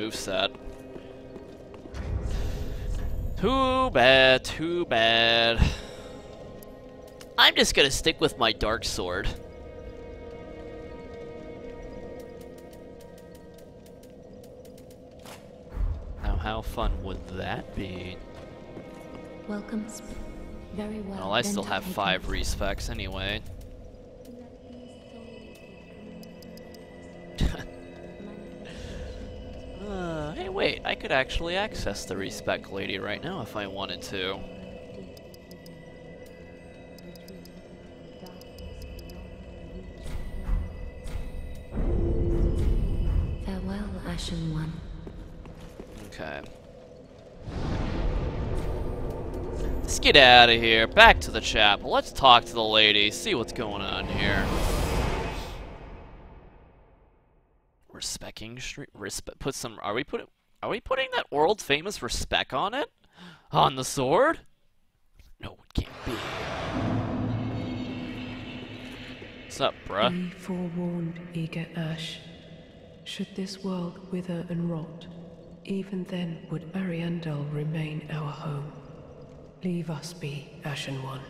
moveset. Too bad, too bad. I'm just gonna stick with my dark sword. Now, how fun would that be? Welcome. Very well. Well, I still have five respecs anyway. Hey, wait, I could actually access the respec lady right now if I wanted to. Farewell, Ashen One. Okay. Let's get out of here. Back to the chapel. Let's talk to the lady, see what's going on here. Respecking street. Respe put some. Are we putting? Are we putting that world famous respect on it? On the sword? No, it can't be. What's up, bruh? Be forewarned, eager Ash. Should this world wither and rot, even then would Ariandel remain our home. Leave us be, Ashen One.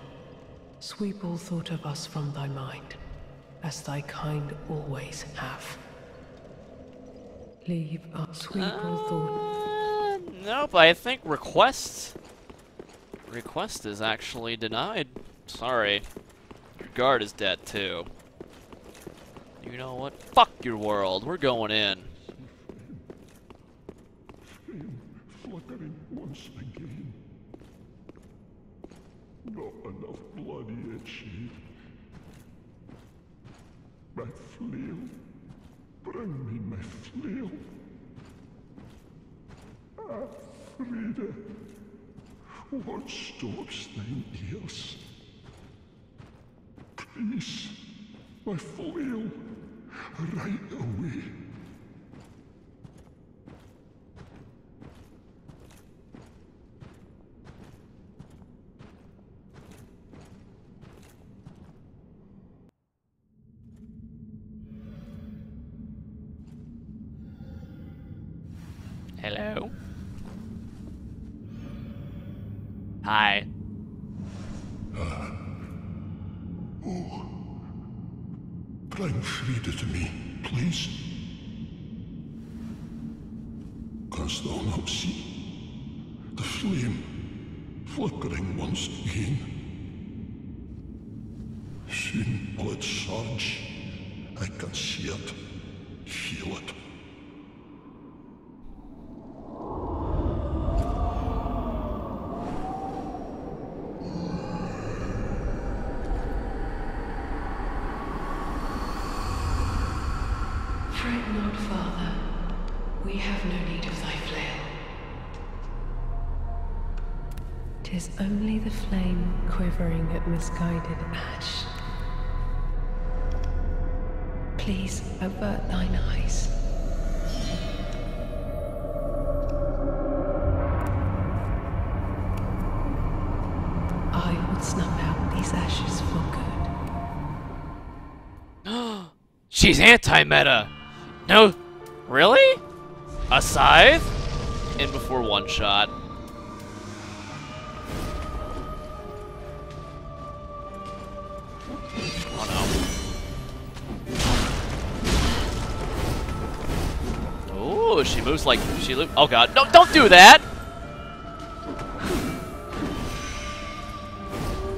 Sweep all thought of us from thy mind, as thy kind always have. Leave us, sweep all thought. Uh, nope, I think request request is actually denied. Sorry. Your guard is dead too. You know what? Fuck your world. We're going in. flickering once again. Not enough blood yet, Shade. My flail. Bring me my flail. Ah, Friede. What stops thine ears? Please, my flail. Right away. Misguided ash. Please avert thine eyes. I would snuff out these ashes for good. She's anti-meta. No, really? A scythe? In before one shot. Moves like she. Lo oh god, no! Don't do that.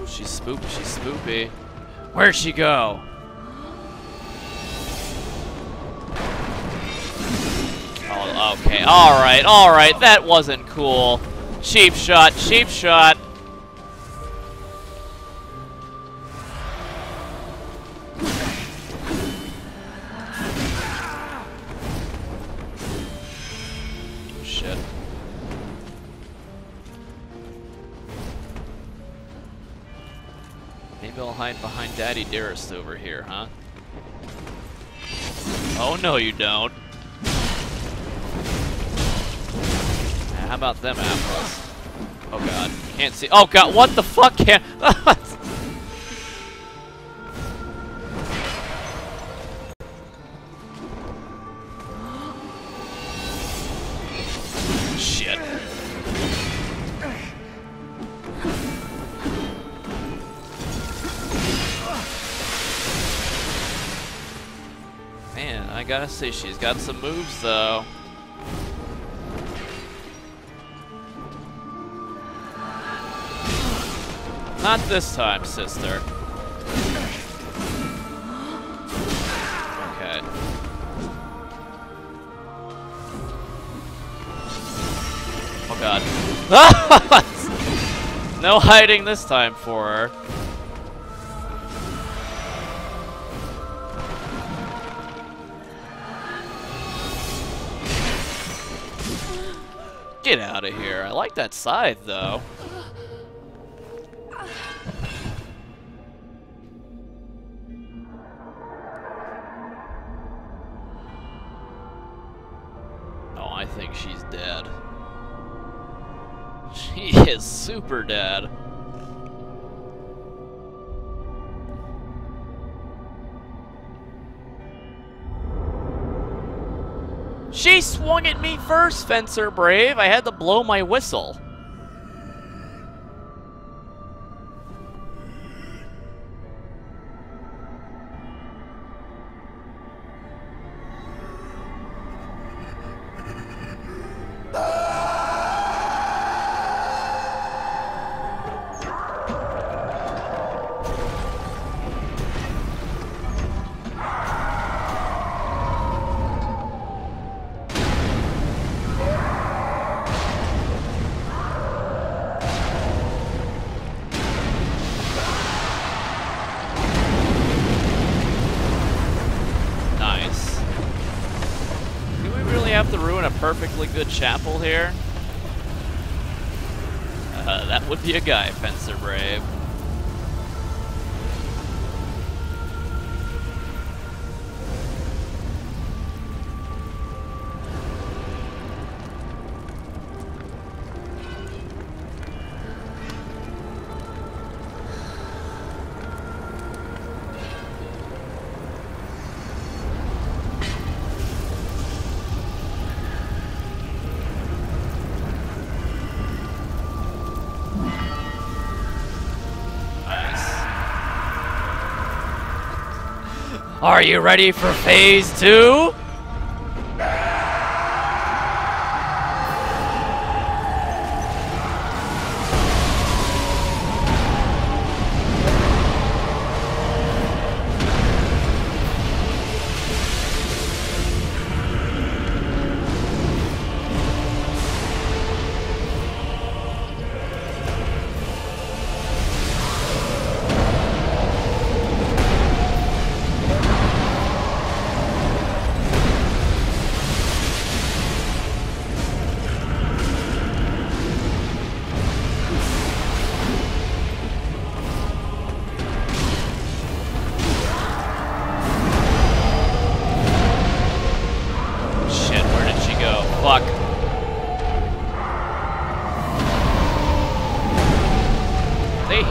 She's spoopy. She's spoopy. Where'd she go? Oh, okay. Alright, alright. That wasn't cool. Cheap shot, cheap shot. Daddy Dearest over here, huh? Oh, no, you don't. How about them apples? Oh god, can't see. Oh god, what the fuck? Can't. Gotta say, she's got some moves, though. Not this time, sister. Okay. Oh god. no hiding this time for her. Get out of here. I like that scythe, though. Oh, I think she's dead. She is super dead. Swung at me first, Fencer Brave. I had to blow my whistle. Good chapel here? Uh, that would be a guy, Fencer Brave. Are you ready for phase two?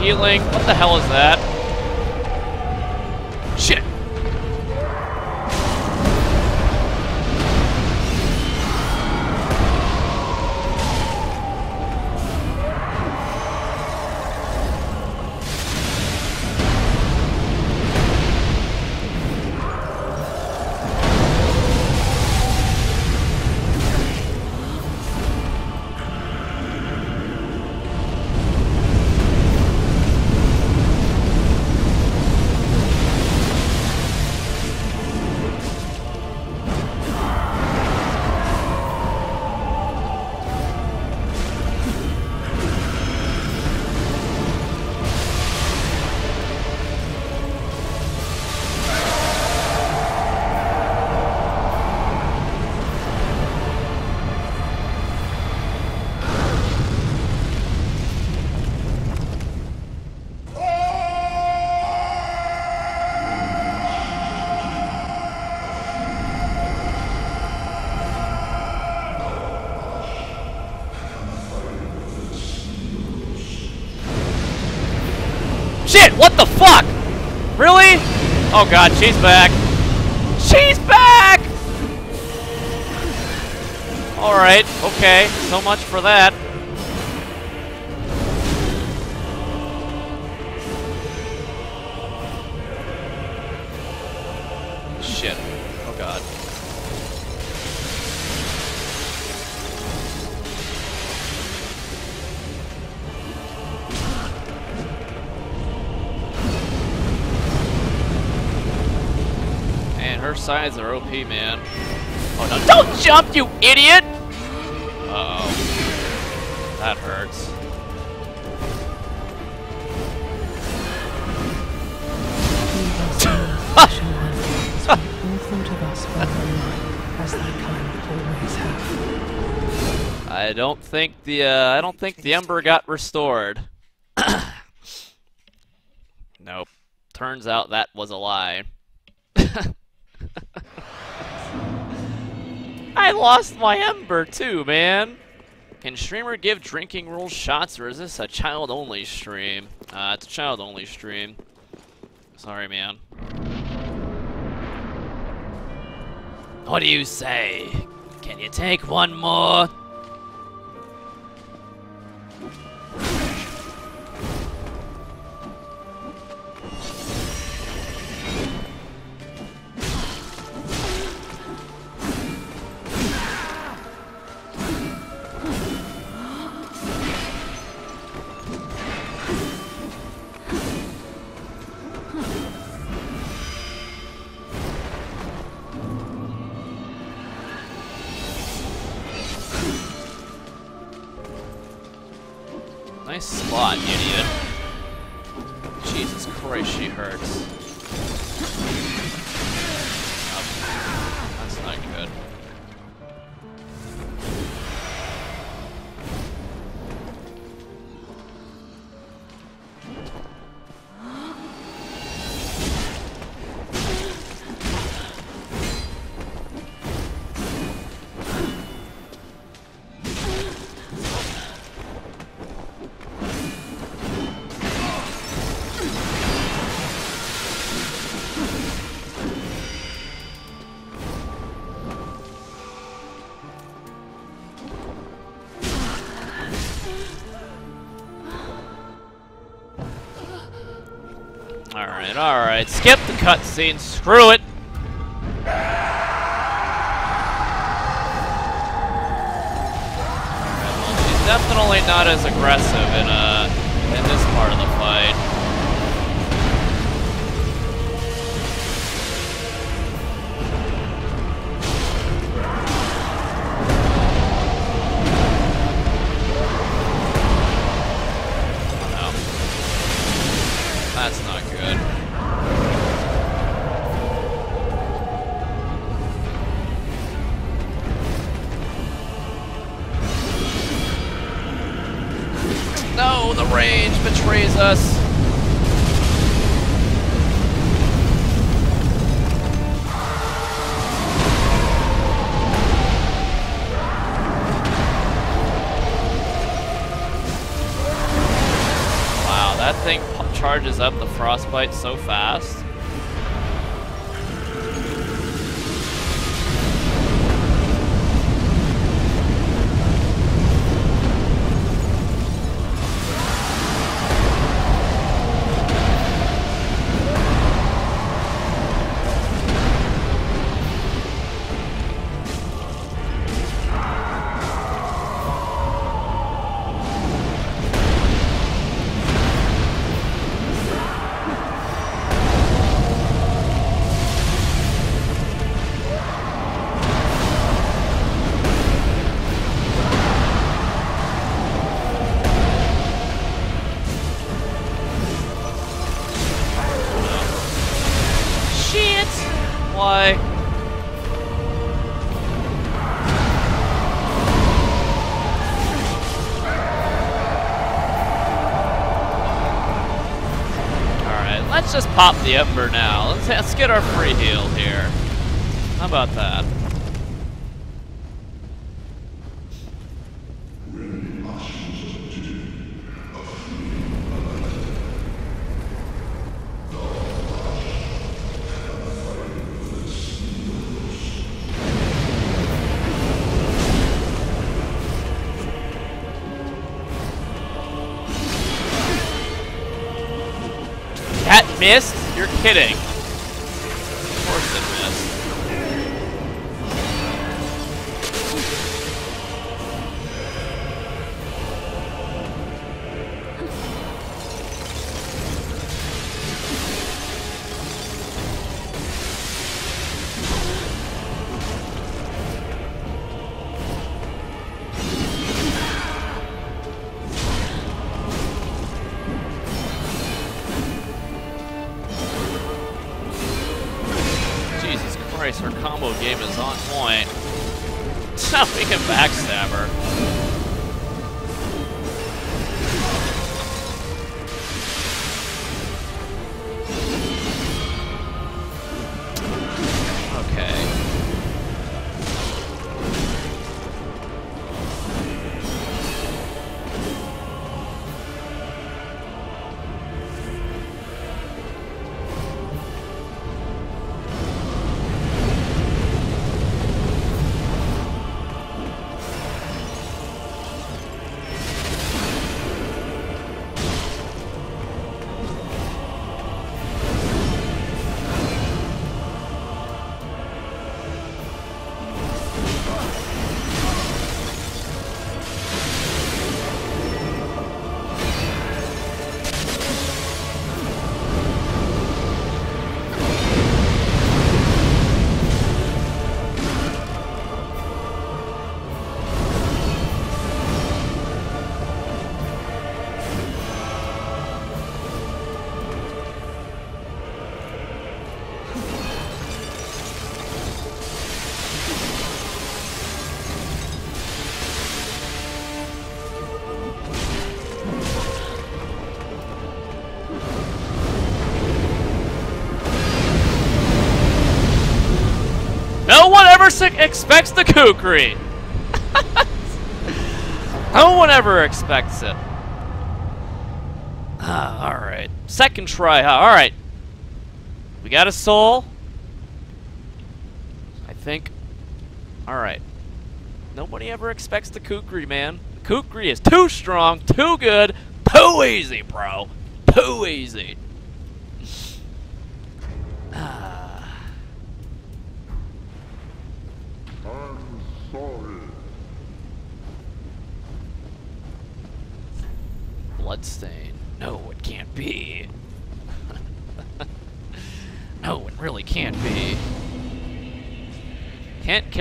Healing? What the hell is that? Oh god, she's back. She's back! Alright, okay, so much for that. Sides are OP, man. Oh no, don't jump, you idiot! Uh oh. That hurts. I don't think the uh, I don't think the ember got restored. nope. Turns out that was a lie. I lost my ember too, man. Can streamer give drinking rules shots, or is this a child-only stream? Uh, it's a child-only stream. Sorry, man. What do you say? Can you take one more? Cutscene. Screw it. Definitely not as aggressive in, uh, in this part of the fight. Us. Wow, that thing charges up the frostbite so fast. Pop the Ember now. Let's, let's get our free heal here. How about that? Missed? You're kidding. S- expects the kukri. no one ever expects it. Ah, all right. Second try. huh? All right. We got a soul. I think. All right. Nobody ever expects the kukri, man. The kukri is too strong, too good, too easy, bro. Too easy.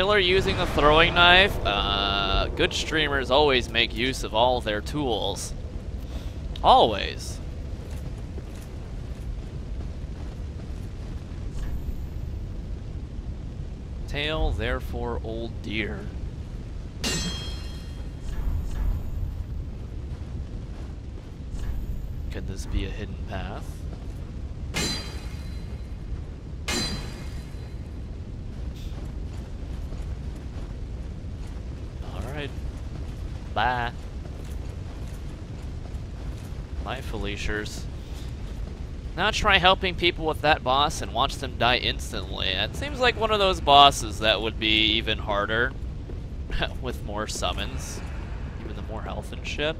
Can't kill her using the throwing knife? Uh, good streamers always make use of all their tools. Always. Tail, therefore, old deer. Could this be a hidden path? Bye. Bye, Feliciers. Now try helping people with that boss and watch them die instantly. It seems like one of those bosses that would be even harder with more summons. Even the more health and shit.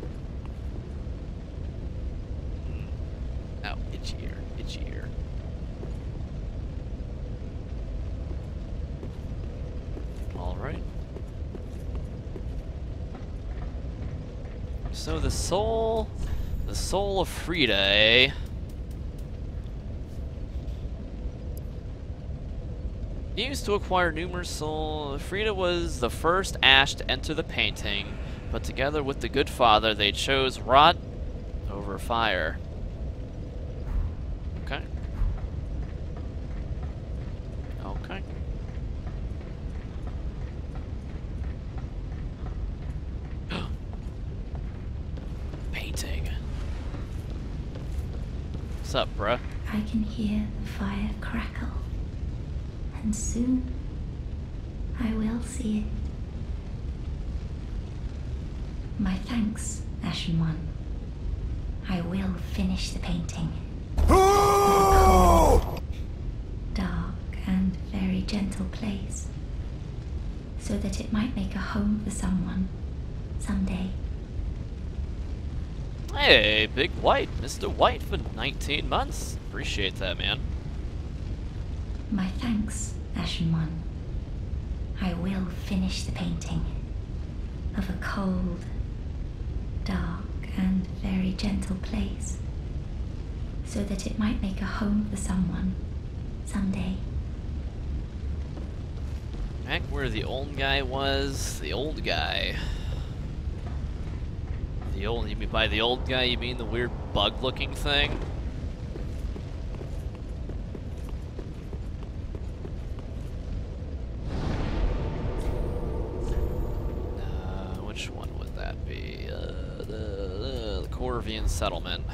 Hmm. Ow, itchy ear, itchy ear. Alright. So the soul, the soul of Friede, eh? Used to acquire numerous souls. Friede was the first Ash to enter the painting, but together with the good father, they chose rot over fire. Okay. Okay. Painting. What's up, bruh? I can hear the fire crackle. And soon I will see it. My thanks, Ashen One. I will finish the painting. Cold, dark and very gentle place. So that it might make a home for someone someday. Hey, Big White, Mr. White for 19 months. Appreciate that, man. My thanks, Ashen One. I will finish the painting of a cold, dark, and very gentle place so that it might make a home for someone someday. Back where the old guy was, the old guy. The old, you mean by the old guy, you mean the weird bug-looking thing? Uh, which one would that be? Uh, the, the, Corvian settlement.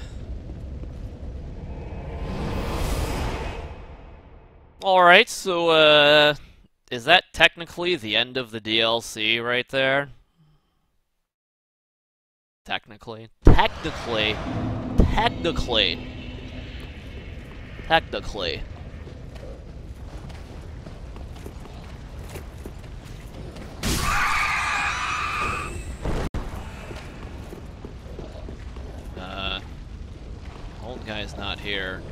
Alright, so, uh, is that technically the end of the DLC right there? Technically. Technically. Technically. Technically. Uh, old guy's not here.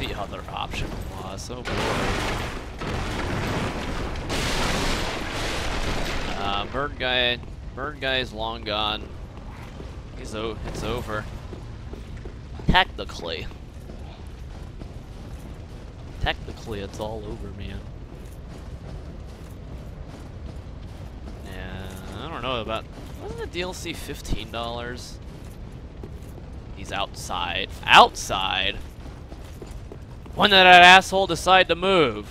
The other option was, oh boy. Bird guy, bird guy is long gone. He's o it's over. Technically. Technically, it's all over, man. Yeah, I don't know about. Wasn't the DLC fifteen dollars? He's outside. Outside. When did that asshole decide to move?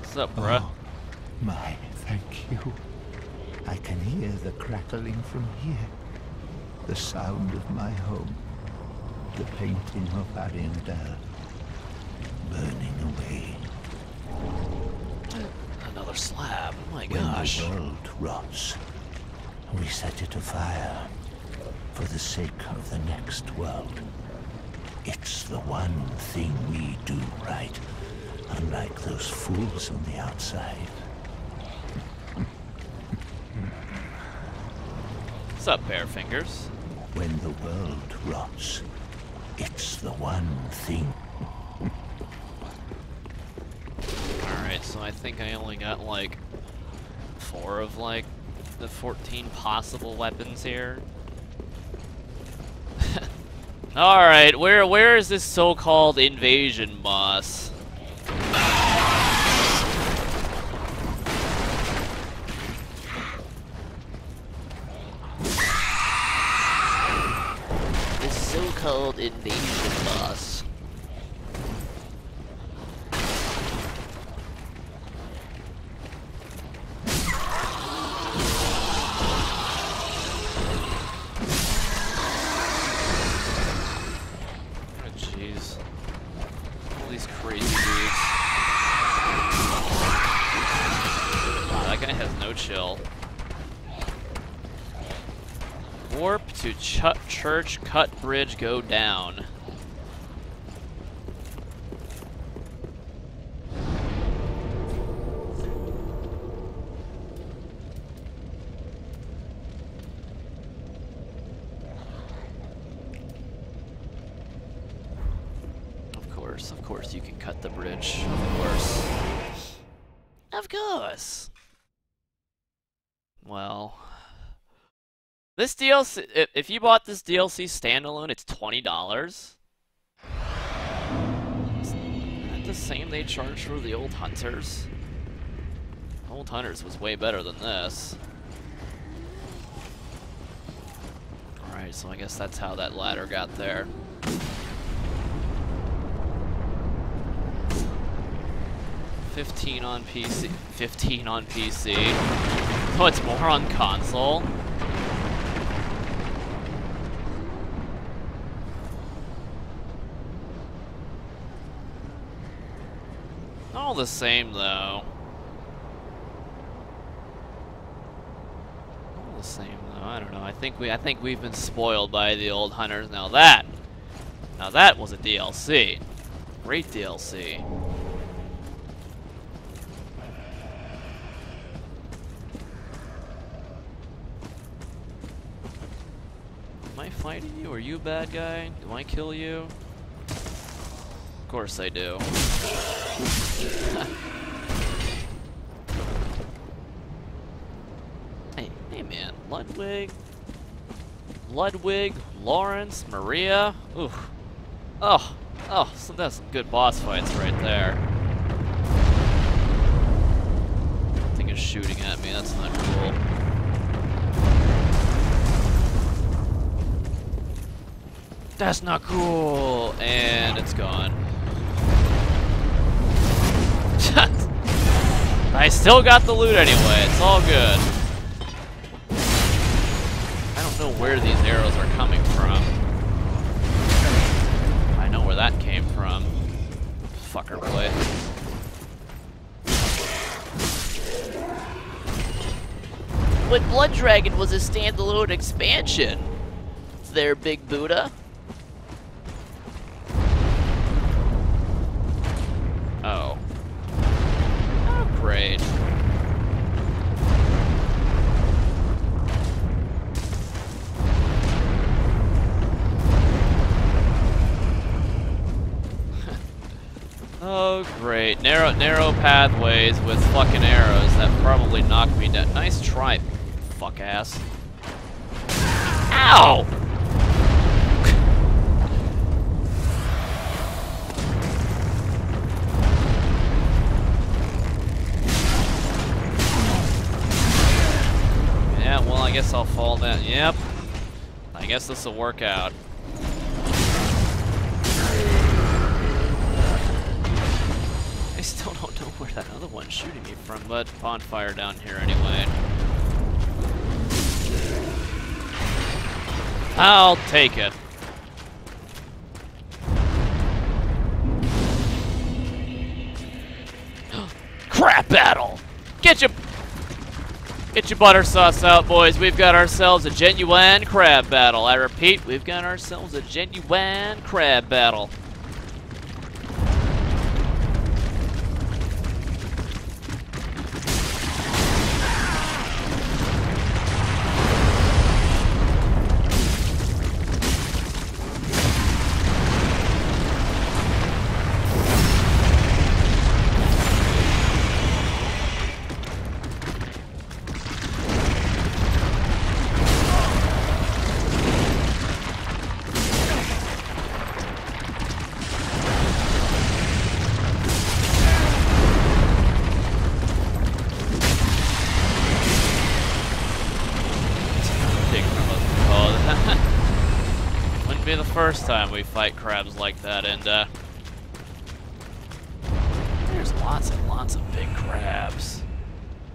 What's up, bruh? Crackling from here. The sound of my home. The painting of Ariandel. Burning away. Another slab. Oh my When gosh. the world rots, we set it afire. For the sake of the next world. It's the one thing we do right. Unlike those fools on the outside. What's up, Bearfingers? When the world rots, it's the one thing. Alright, so I think I only got like four of like the 14 possible weapons here. Alright, where where is this so-called invasion boss? This so-called invasion boss. Church Cut Bridge go down. DLC, if, you bought this DLC standalone, it's twenty dollars. The same they charge for the old hunters? Old hunters was way better than this. Alright, so I guess that's how that ladder got there. Fifteen on PC. Fifteen on PC. Oh, it's more on console. all the same, though. All the same, though. I don't know. I think we I think we've been spoiled by the old hunters. Now that, now that was a DLC. Great DLC. Am I fighting you? Are you a bad guy? Do I kill you? Of course I do. hey, hey man, Ludwig, Ludwig, Lawrence, Maria. Ooh, oh, oh, so that's some good boss fights right there. Thing is shooting at me. That's not cool. That's not cool. And it's gone. I still got the loot anyway. It's all good. I don't know where these arrows are coming from. I know where that came from. Fucker play. But Blood Dragon was a standalone expansion. There, Big Buddha. Narrow, narrow pathways with fucking arrows that probably knocked me down. Nice try, fuck ass. Ow! Yeah, well, I guess I'll fall down. Yep. I guess this will work out. Where that other one's shooting me from, but bonfire down here anyway. I'll take it. Crap battle! Get your Get your butter sauce out, boys. We've got ourselves a genuine crab battle. I repeat, we've got ourselves a genuine crab battle. Time we fight crabs like that, and uh, there's lots and lots of big crabs.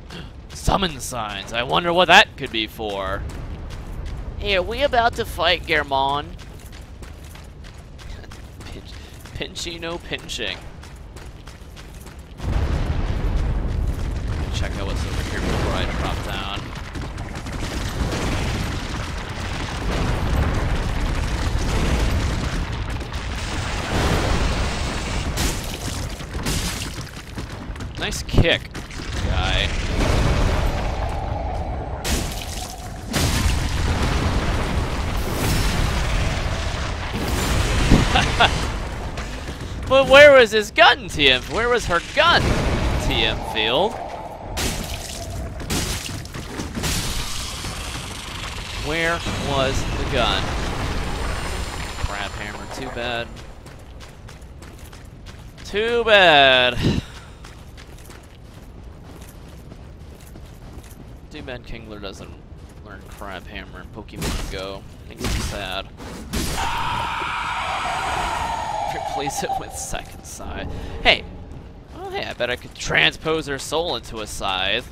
Summon signs. I wonder what that could be for. Hey, are we about to fight Germon? Pinch, no pinching. Check out what's over here before I drop down. Nice kick, guy. but where was his gun, TM? Where was her gun, TM Field? Where was the gun? Crab hammer, too bad. Too bad. Too bad Kingler doesn't learn Crab Hammer in Pokemon Go. I think it's sad. Replace it with Second Scythe. Hey! Oh hey, I bet I could transpose her soul into a scythe.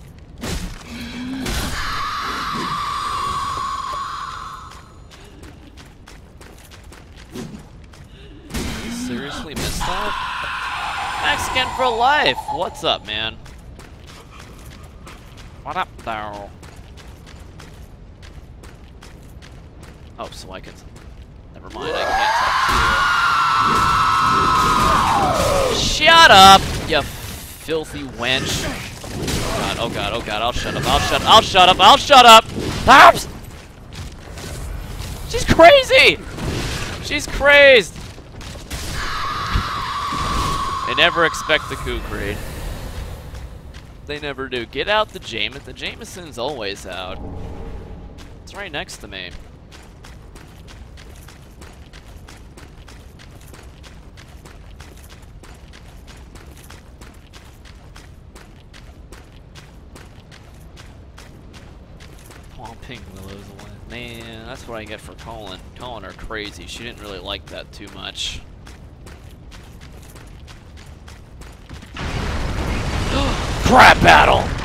Seriously missed that? Mexican for life! What's up, man? Though? Oh, so I can. Never mind, I can't talk to you. Shut up, you filthy wench. Oh god, oh god, oh god, I'll shut up, I'll shut I'll shut up, I'll shut up! Ah! She's crazy! She's crazed! I never expect the Kukri. They never do. Get out the Jameson. The Jameson's always out. It's right next to me. Whomping Willow's the one. Man, that's what I get for calling calling her crazy. She didn't really like that too much. Crap battle!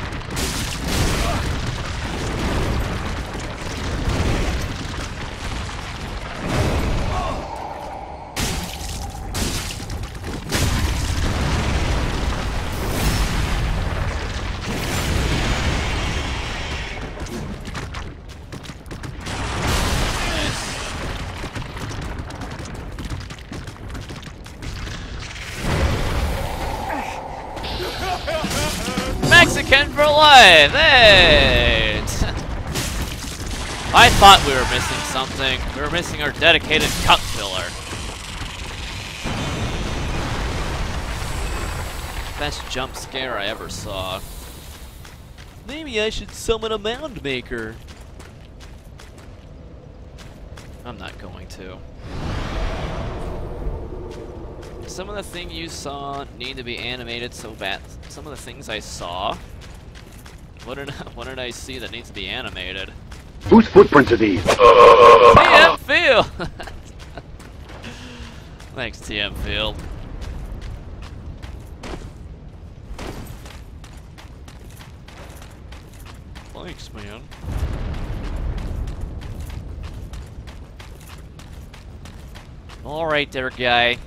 For! I thought we were missing something. We were missing our dedicated cut filler. Best jump scare I ever saw. Maybe I should summon a Mound-maker. I'm not going to. Some of the things you saw need to be animated so bad. Some of the things I saw. What did what did I see that needs to be animated? Whose footprints are these? TM Field. Thanks, TM Field. Thanks, man. All right, there, guy.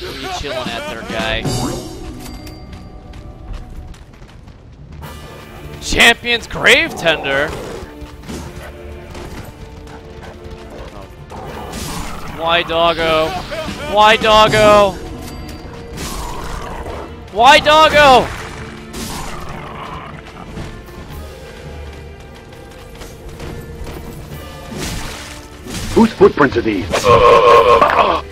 What are you chilling at there, guy? Champion's Gravetender? Why, doggo? Why, doggo? Why, doggo? Whose footprints are these?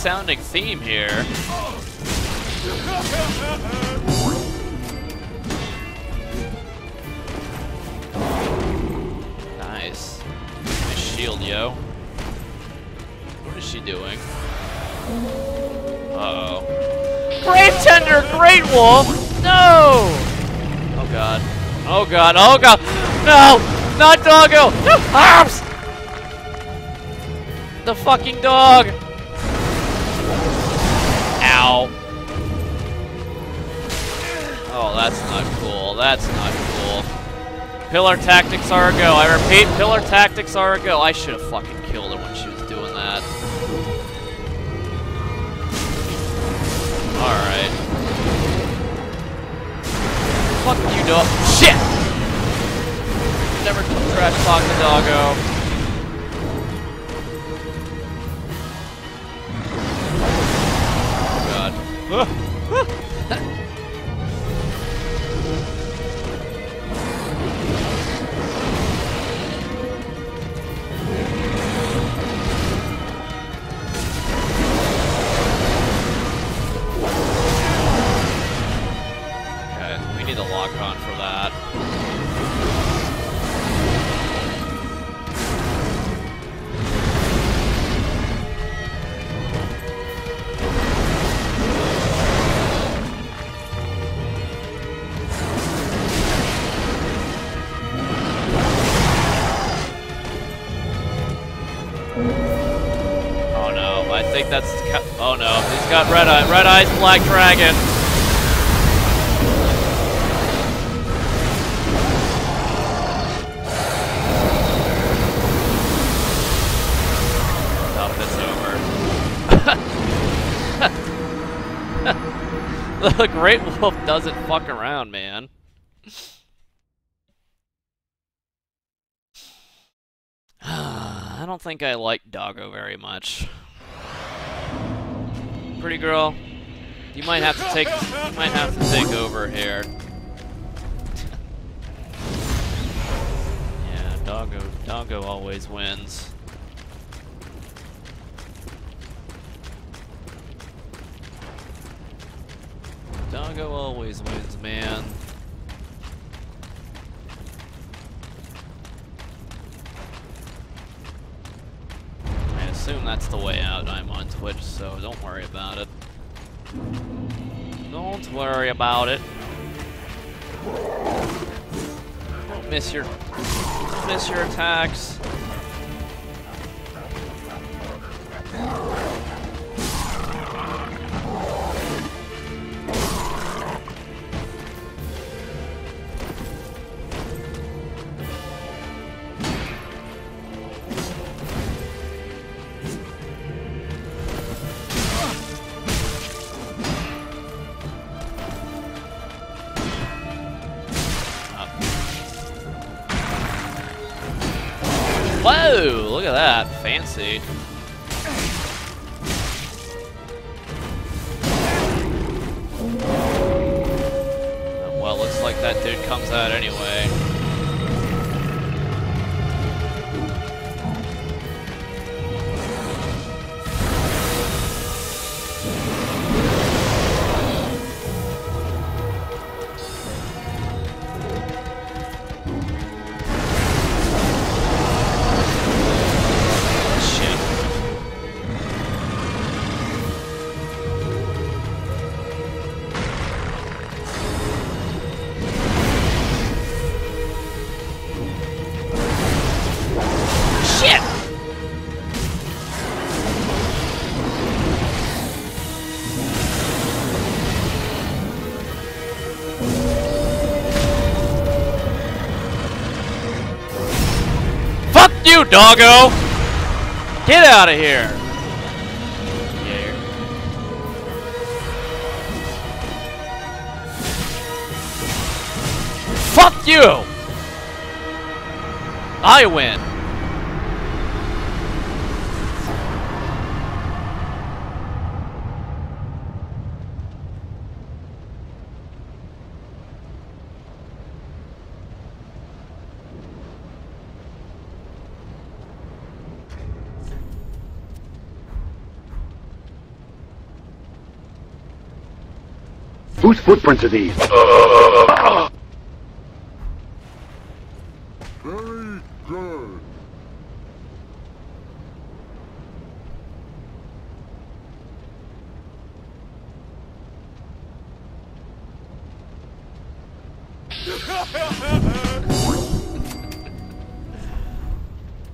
sounding theme here. Nice. Nice shield, yo. What is she doing? Uh oh. Gravetender, Great Wolf! No! Oh god. Oh god, oh god! No! Not doggo! No! Arms! The fucking dog! That's not cool. Pillar tactics are a go. I repeat, pillar tactics are a go. I should have fucking killed her when she was doing that. Alright. Fuck you, dog. Shit! Never trash talk the doggo. Oh eye, red eyes, black dragon. Oh, it's over. the Great Wolf doesn't fuck around, man. I don't think I like Doggo very much. Pretty girl, you might have to take you might have to take over here. yeah, Doggo Doggo always wins. Doggo always wins, man. I assume that's the way out. I'm on Twitch, so don't worry about it. Don't worry about it. Don't miss your don't miss your attacks. That. You, doggo! Get out of here! Fuck you! I win. Whose footprints are these? Very good.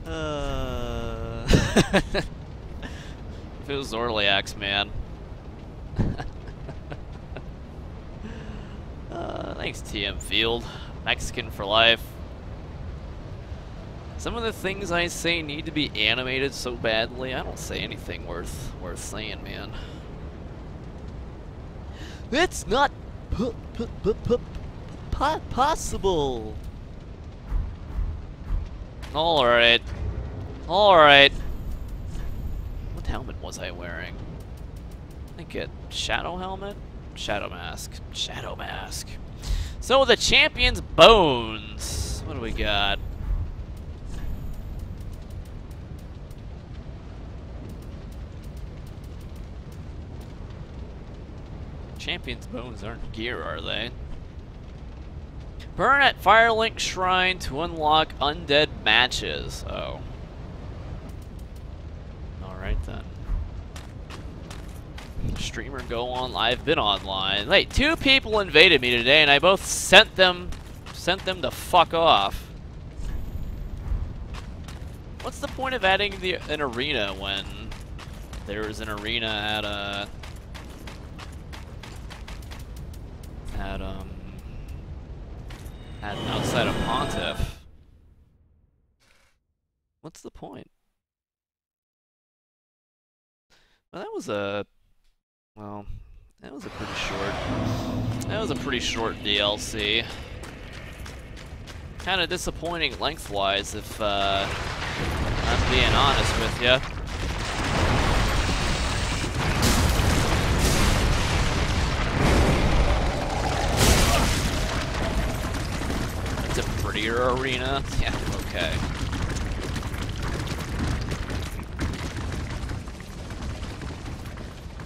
Uh... if it was Orliax, man. Uh, thanks, TM Field. Mexican for life. Some of the things I say need to be animated so badly. I don't say anything worth worth saying, man. It's not p- p- p- p- po- possible. All right. All right. What helmet was I wearing? I think a shadow helmet, shadow mask, shadow mask. So the champion's bones. What do we got? Champion's bones aren't gear, are they? Burn at Firelink Shrine to unlock undead matches. Oh. Alright then. Streamer go on. I've been online. Wait, two people invaded me today and I both sent them sent them to fuck off. What's the point of adding the an arena when there is an arena at uh at um at outside of Pontiff? What's the point? Well, that was a well, that was a pretty short. That was a pretty short DLC. kind of disappointing lengthwise, if uh, I'm being honest with you. It's a prettier arena. Yeah, okay.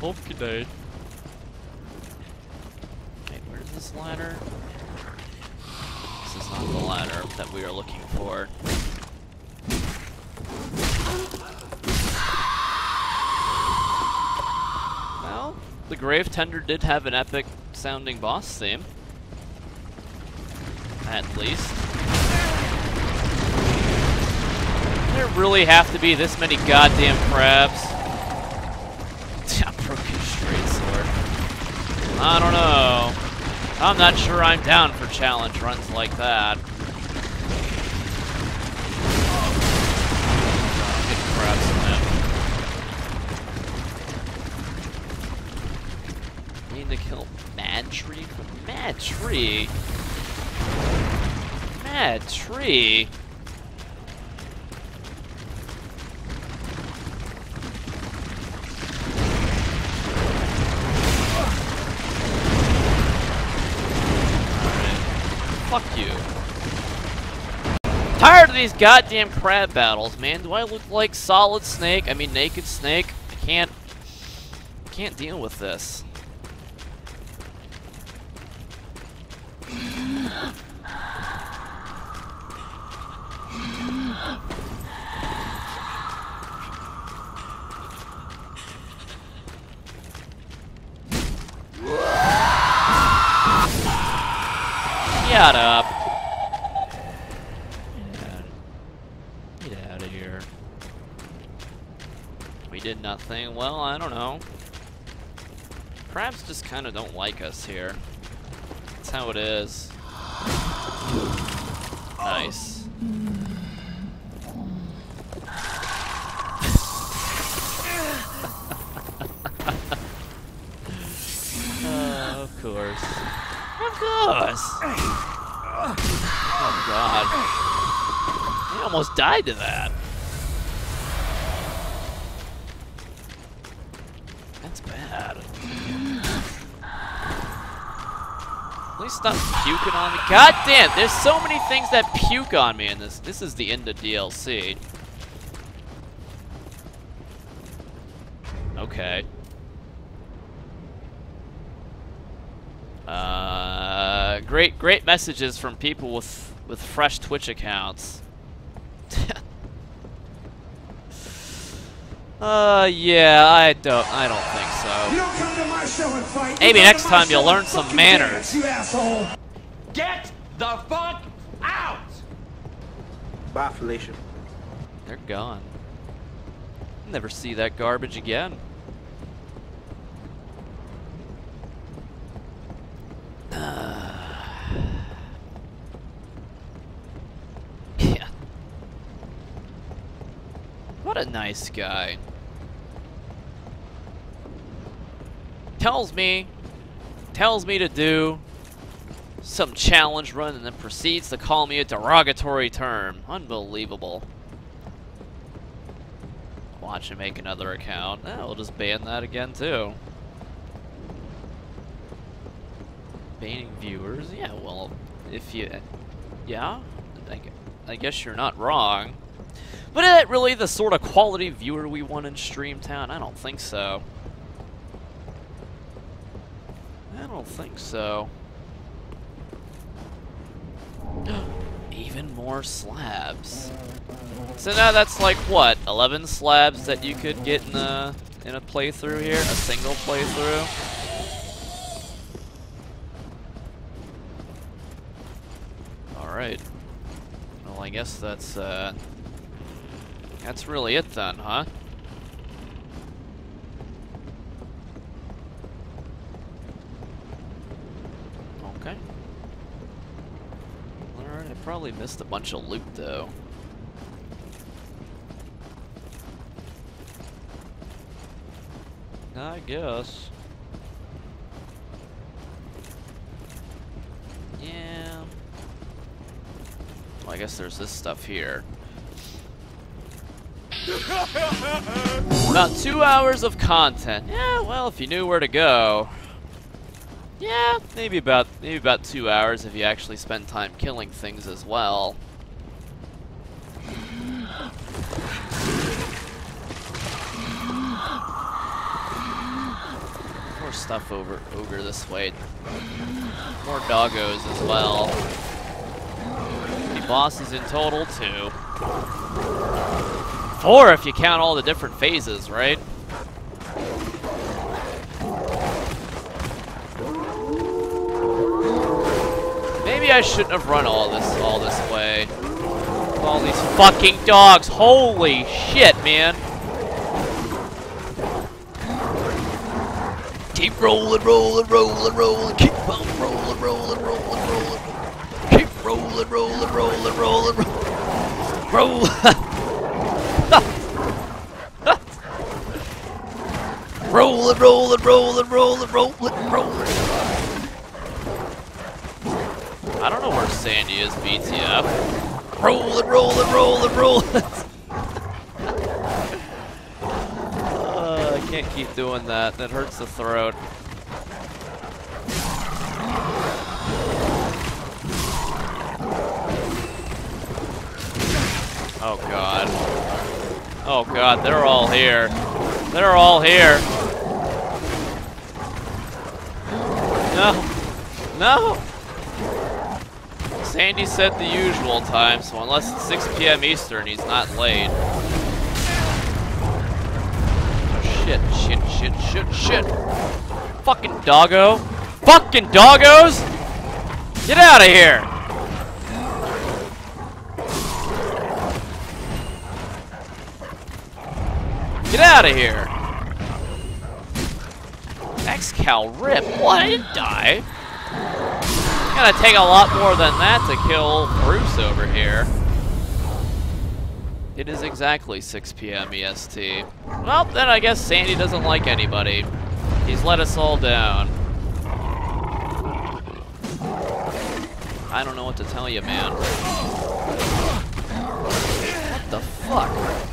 Okay, day. Okay, where's this ladder? This is not the ladder that we are looking for. Well, the Gravetender did have an epic sounding boss theme. At least. There really have to be this many goddamn crabs? I don't know. I'm not sure I'm down for challenge runs like that. Crabs. Need to kill Mad Tree? Mad Tree? Mad Tree? These goddamn crab battles, man. Do I look like Solid Snake? I mean, Naked Snake? I can't... Can't deal with this. Shut up. Get out of here. Did nothing. Well, I don't know. Crabs just kind of don't like us here. That's how it is. Nice. uh, of course. Of course. Oh god. I almost died to that. Stop puking on me. God damn, there's so many things that puke on me in this. This is the end of DLC. Okay. Uh, great, great messages from people with with fresh Twitch accounts. uh, yeah, I don't, I don't think so. You don't come to my show and fight. Maybe next time you'll learn some manners. you asshole. Get the fuck out! Bye, Felicia. They're gone. Never see that garbage again. yeah. What a nice guy. Tells me, tells me to do some challenge run and then proceeds to call me a derogatory term. Unbelievable. Watch him make another account. Eh, we'll just ban that again too. Banning viewers? Yeah, well, if you... Yeah? I, I guess you're not wrong. But is that really the sort of quality viewer we want in Streamtown? I don't think so. I don't think so. Even more slabs. So now that's like what, 11 slabs that you could get in a in a playthrough here, a single playthrough. All right. Well, I guess that's uh that's really it then, huh? Okay. Alright, I probably missed a bunch of loot though. I guess. Yeah. Well, I guess there's this stuff here. About two hours of content. Yeah, well, if you knew where to go. Yeah, maybe about maybe about two hours if you actually spend time killing things as well. More stuff over over this way. More doggos as well. The bosses in total two. Four if you count all the different phases, right? I shouldn't have run all this all this way. All these fucking dogs. Holy shit, man. Keep rolling, rolling, rolling, rolling. Keep on rolling, rolling, rolling, rolling. Keep rolling, rolling, rolling, rolling, rolling. Roll. rolling, rolling, rolling, rolling, rolling, rolling. I don't know where Sandy is, BTF. Rolling, rolling, rolling, rolling. uh, I can't keep doing that. That hurts the throat. Oh god. Oh god, they're all here. They're all here. No. No. Sandy said the usual time, so unless it's 6 p.m. Eastern, he's not late. Oh, shit, shit, shit, shit, shit. Fucking doggo. Fucking doggos! Get out of here! Get out of here! X-Cal rip. What? I didn't die. Gonna take a lot more than that to kill Bruce over here. It is exactly 6 p.m. EST. Well, then I guess Sandy doesn't like anybody. He's let us all down. I don't know what to tell you, man. What the fuck?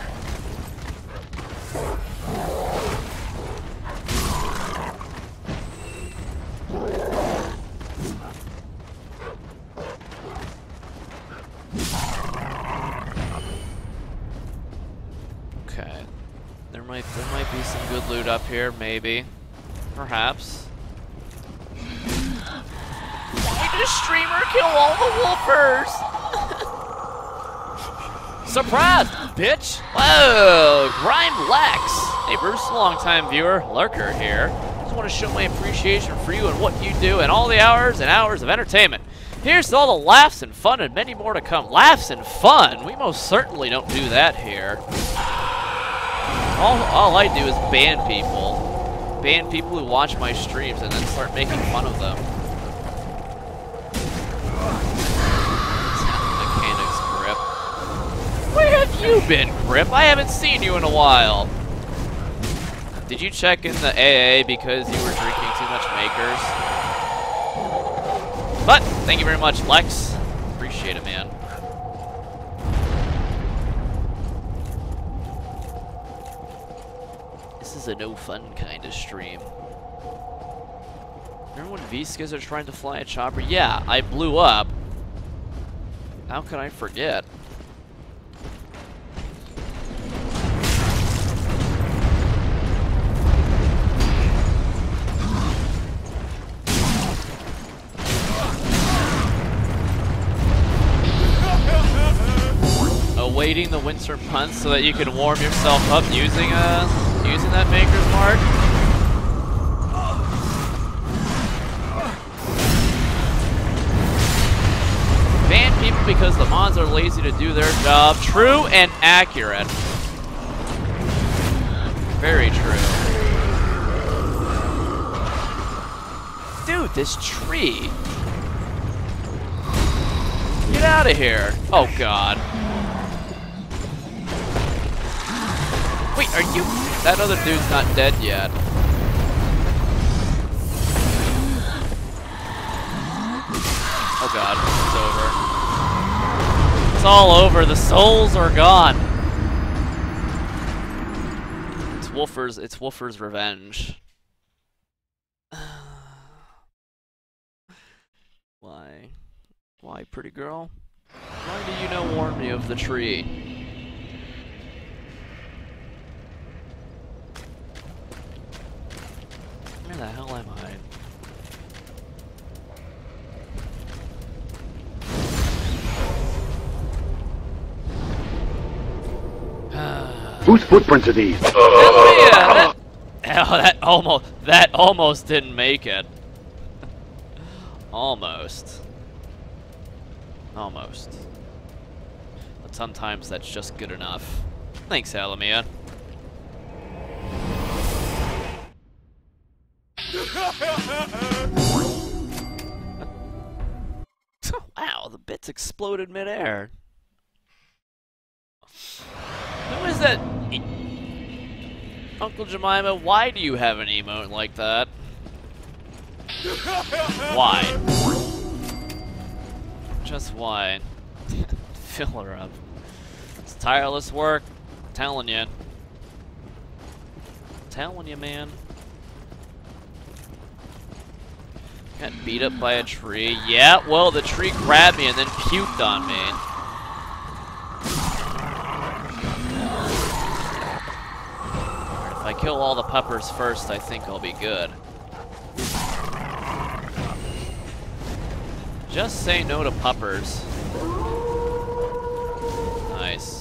Up here, maybe. Perhaps. Why did a streamer kill all the wolfers? Surprise, bitch! Whoa, Grime Lex! Hey Bruce, longtime viewer, Lurker here. Just want to show my appreciation for you and what you do and all the hours and hours of entertainment. Here's to all the laughs and fun and many more to come. Laughs and fun? We most certainly don't do that here. All, all I do is ban people. Ban people who watch my streams and then start making fun of them. Mechanics grip. Where have you been, Grip? I haven't seen you in a while. Did you check in the AA because you were drinking too much Makers? But, thank you very much, Lex. Appreciate it, man. This a no fun kind of stream. Remember when Viscas are trying to fly a chopper? Yeah, I blew up. How could I forget? Awaiting the winter punch so that you can warm yourself up using uh using that maker's mark. Ban people because the mods are lazy to do their job. True and accurate. Very true. Dude, this tree. Get out of here. Oh, God. Wait, are you... That other dude's not dead yet. Oh god, it's over. It's all over. The souls are gone. It's Wolfer's. It's Wolfer's revenge. Why? Why, pretty girl? Why do you not warn me of the tree? Where the hell am I? Whose footprints are these? Oh, uh, yeah, that, oh, that almost that almost didn't make it. almost. Almost. But sometimes that's just good enough. Thanks, Alamia. Bits exploded midair. Who is that? Uncle Jemima, why do you have an emote like that? why? Just why? Fill her up. It's tireless work. Telling you. telling you, man. Got beat up by a tree. Yeah, well, the tree grabbed me and then puked on me. If I kill all the puppers first, I think I'll be good. Just say no to puppers. Nice.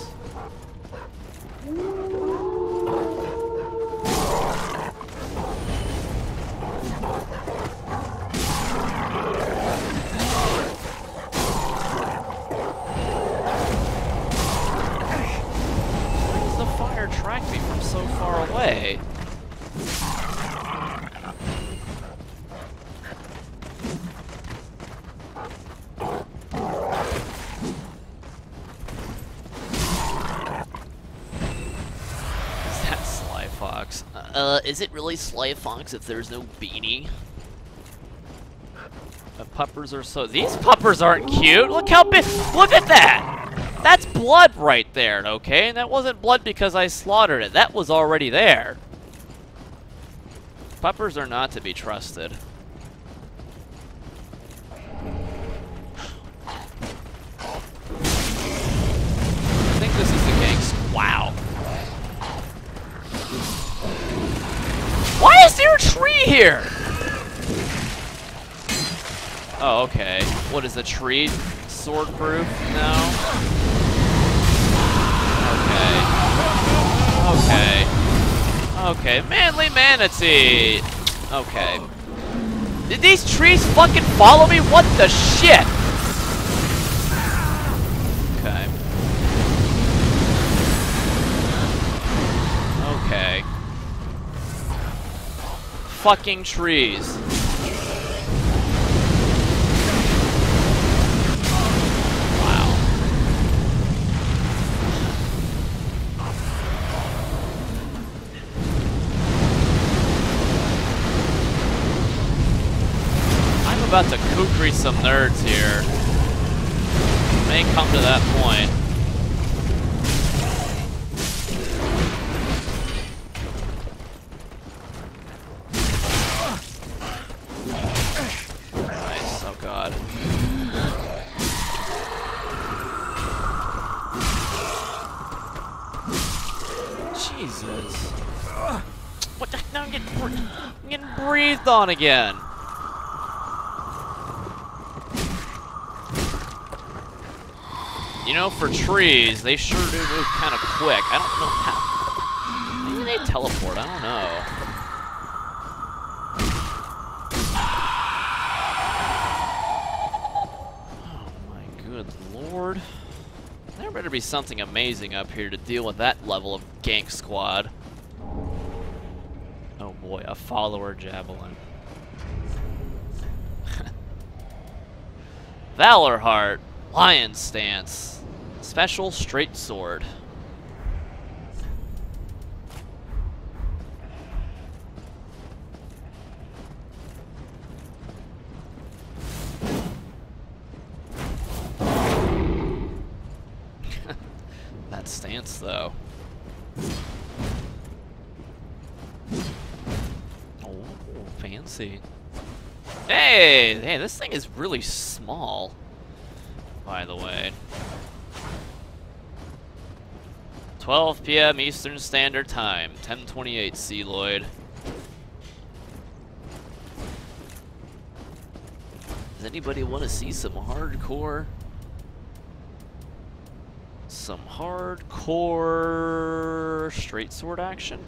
Is it really Sly Fox if there's no beanie? The puppers are so- These puppers aren't cute! Look how big- Look at that! That's blood right there, okay? And that wasn't blood because I slaughtered it. That was already there. Puppers are not to be trusted. I think this is the gangster. Wow. Why is there a tree here? Oh, okay. What is a tree? Sword proof? No. Okay. Okay. Okay, manly manatee. Okay. Did these trees fucking follow me? What the shit? Fucking trees. Wow. I'm about to kukri some nerds here. May come to that point. On again. You know, for trees, they sure do move kind of quick. I don't know how. Maybe they teleport, I don't know. Oh my good lord. There better be something amazing up here to deal with that level of gank squad. Boy, a follower javelin. Valorheart, Lion Stance. Special straight sword. This thing is really small, by the way. 12 p.m. Eastern Standard Time, 1028 Celoid. Does anybody want to see some hardcore? Some hardcore straight sword action?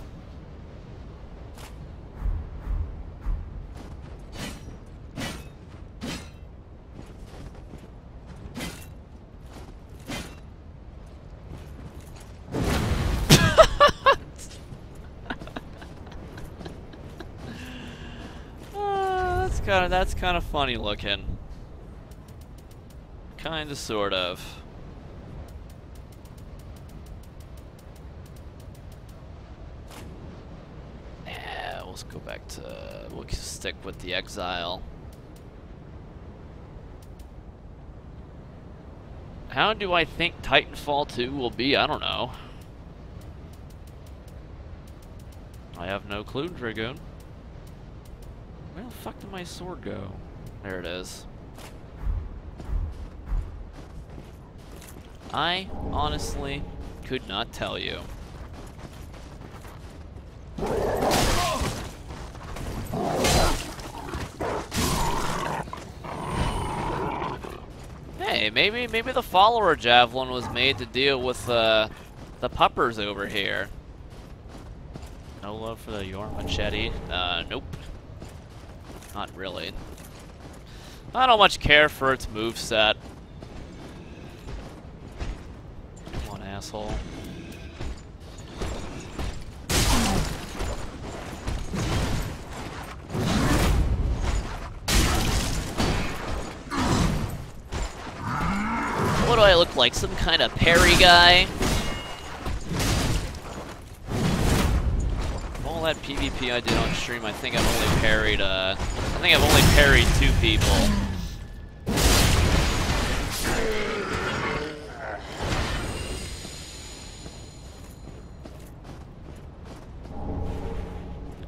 Funny looking. Kind of, sort of. Yeah, let's go back to we'll stick with the exile. How do I think Titanfall 2 will be? I don't know. I have no clue, Dragoon. Where the fuck did my sword go? There it is. I honestly could not tell you. Hey, maybe maybe the follower javelin was made to deal with uh, the puppers over here. No love for the Yor machete. Uh, nope. Not really. I don't much care for its move set. Come on, asshole. What do I look like? Some kind of parry guy? All that PvP I did on stream, I think I've only parried, uh, I think I've only parried two people.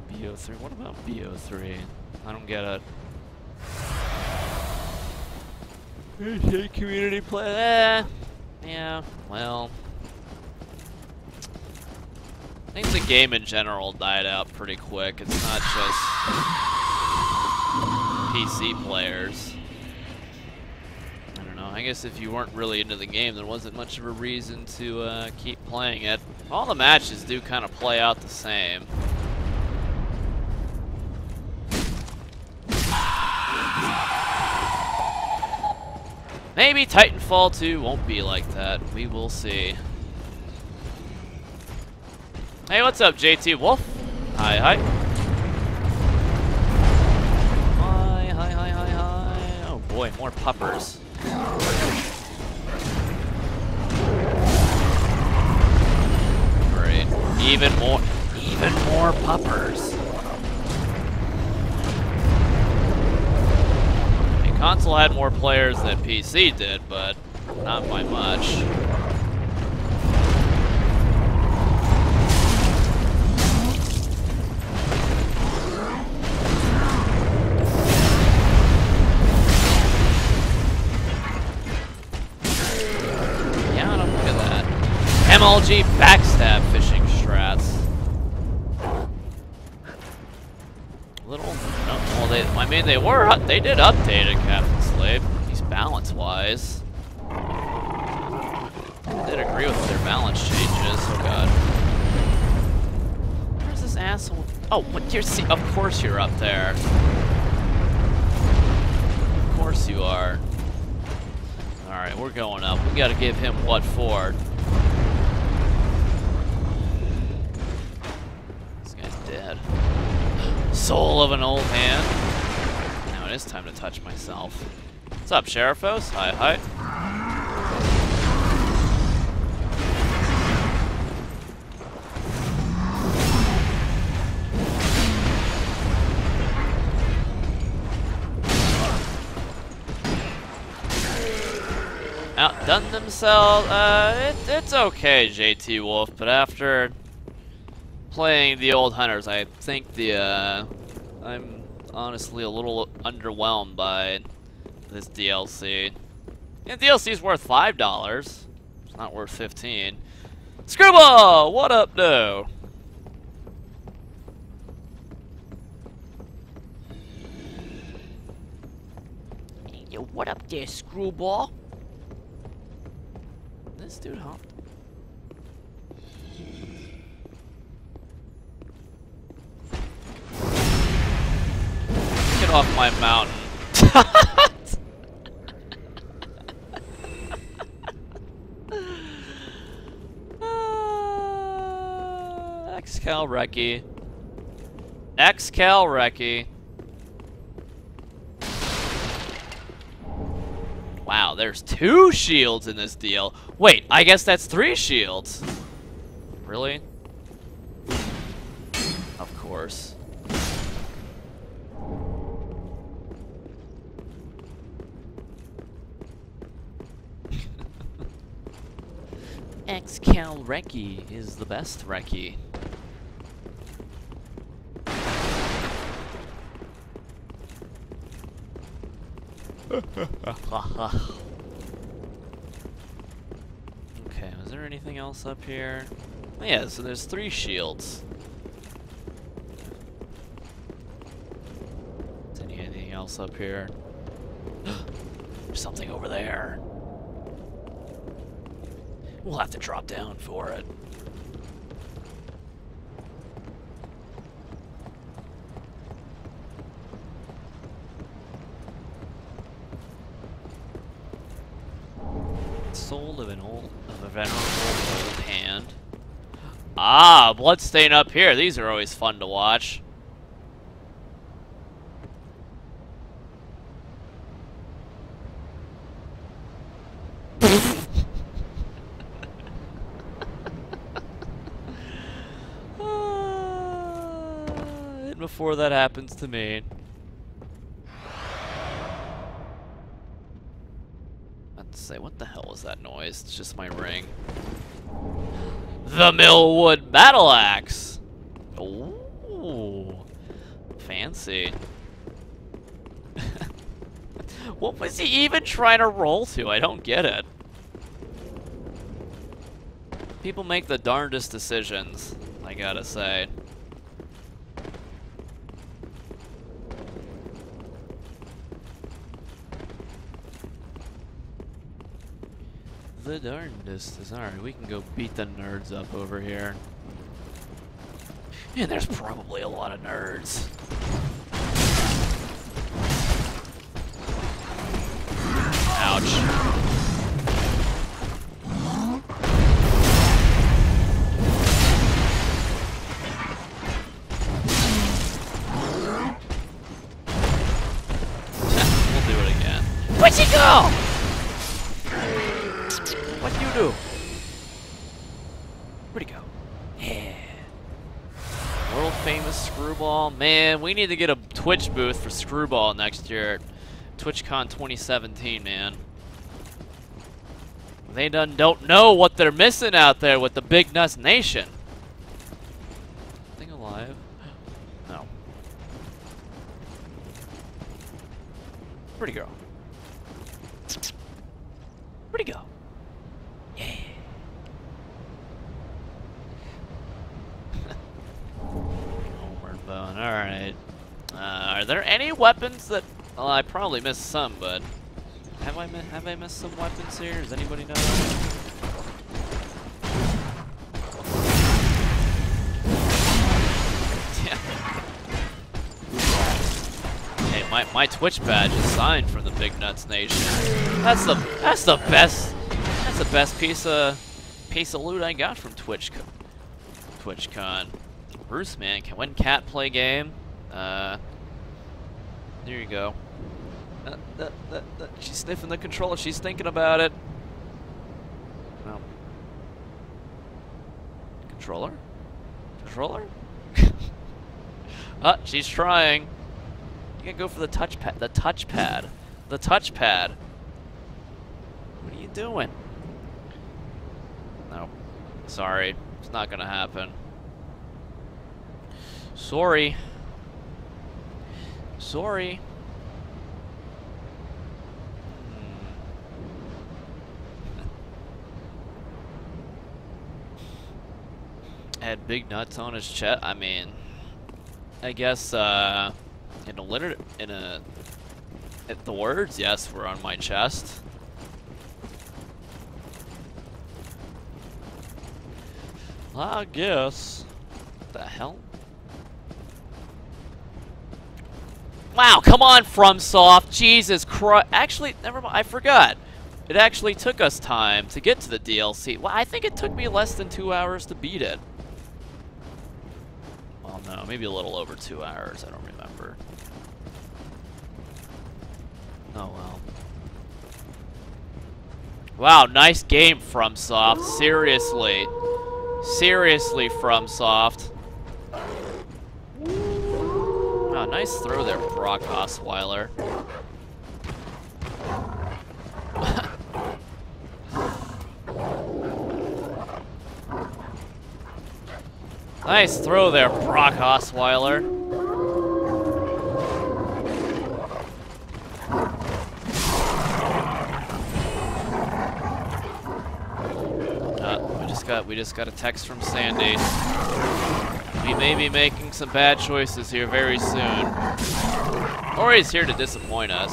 BO3, what about BO3? I don't get it. Appreciate community play. Eh, yeah, well. I think the game in general died out pretty quick. It's not just PC players. I don't know. I guess if you weren't really into the game, there wasn't much of a reason to uh, keep playing it. All the matches do kind of play out the same. Maybe Titanfall 2 won't be like that. We will see. Hey, what's up, JT Wolf? Hi, hi. Hi, hi, hi, hi, hi. Oh boy, more puppers. Great. Even more, even more puppers. Console had more players than PC did, but not by much. Backstab fishing strats. Little, no, well they, I mean they were, they did update it, Captain Slave, at least balance-wise. I did agree with their balance changes, oh god. Where's this asshole? Oh, what, you're, see, of course you're up there. Of course you are. Alright, we're going up. We gotta give him what for. Soul of an old man. Now it is time to touch myself. What's up, Sheriffos? Hi, hi. Outdone themselves. Uh, it, it's okay, JT Wolf, but after playing the old hunters, I think the, uh, I'm honestly a little underwhelmed by this DLC. And DLC is worth five dollars. It's not worth fifteen. Screwball, what up, though? Yo, what up there, Screwball? This dude hopped. Off my mountain. Uh, Excal Reki. Excal Reki. Wow, there's two shields in this deal. Wait, I guess that's three shields. Really? Of course. Excal Reki is the best Reki. okay, was there anything else up here? Yeah, so there's three shields. Is anything else up here? there's something over there. We'll have to drop down for it. Soul of an old of a venerable old hand. Ah, bloodstain up here. These are always fun to watch. and before that happens to me. Let's say, what the hell was that noise? It's just my ring. The Millwood Battle Axe! Ooh. Fancy. what was he even trying to roll to? I don't get it. People make the darndest decisions, I gotta say. The darndest is alright, we can go beat the nerds up over here. And there's probably a lot of nerds. Ouch. Do? Where'd he go? Yeah. World famous Screwball. Man, we need to get a Twitch booth for Screwball next year TwitchCon 2017, man. They done don't know what they're missing out there with the Big Nuts Nation. Thing alive? No. Pretty girl. Pretty girl. Yeah. Homeward Bone. Alright. Uh, are there any weapons that... Well, I probably missed some, but... Have I, have I missed some weapons here? Does anybody know? Hey, my, my Twitch badge is signed from the Big Nuts Nation. That's the that's the best that's the best piece of piece of loot I got from Twitch TwitchCon. Bruce man, can when cat play game? Uh there you go. Uh, uh, uh, uh, she's sniffing the controller. She's thinking about it. No. Controller? Controller? uh, she's trying. You gotta go for the touchpad. The touchpad. The touchpad. What are you doing? No. Sorry. It's not gonna happen. Sorry. Sorry. Hmm. Had big nuts on his chest. I mean, I guess uh, in a liter in a the words yes were on my chest. I guess. The hell? Wow, come on, FromSoft. Jesus Christ. Actually, never mind. I forgot. It actually took us time to get to the DLC. Well, I think it took me less than two hours to beat it. Well, no, maybe a little over two hours. I don't remember. Oh, well. Wow, nice game, FromSoft. Seriously. Seriously, FromSoft. Wow, nice throw there, Brock Osweiler. nice throw there, Brock Osweiler. Uh, we just got we just got a text from Sandy. We may be making some bad choices here very soon. Or he's here to disappoint us.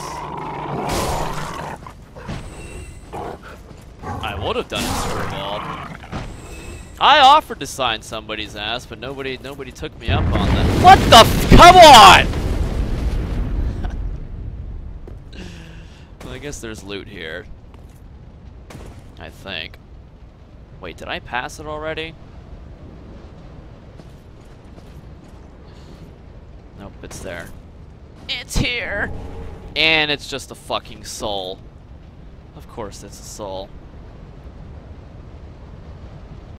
I would have done it, Screwball. I offered to sign somebody's ass, but nobody nobody took me up on that. What the Come on! well, I guess there's loot here. I think. Wait, did I pass it already? Nope, it's there. It's here! And it's just a fucking soul. Of course it's a soul.